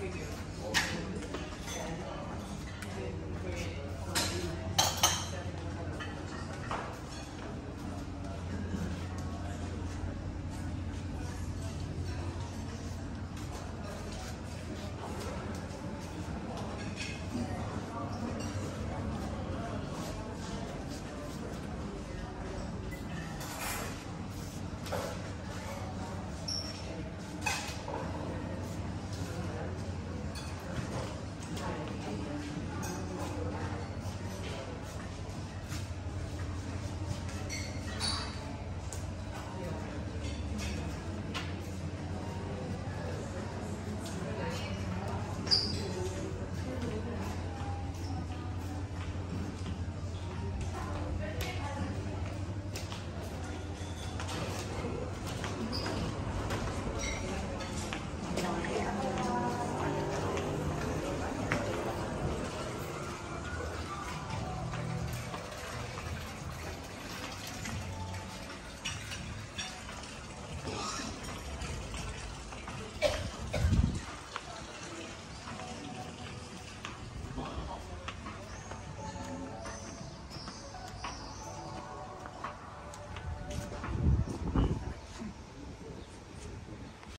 we do.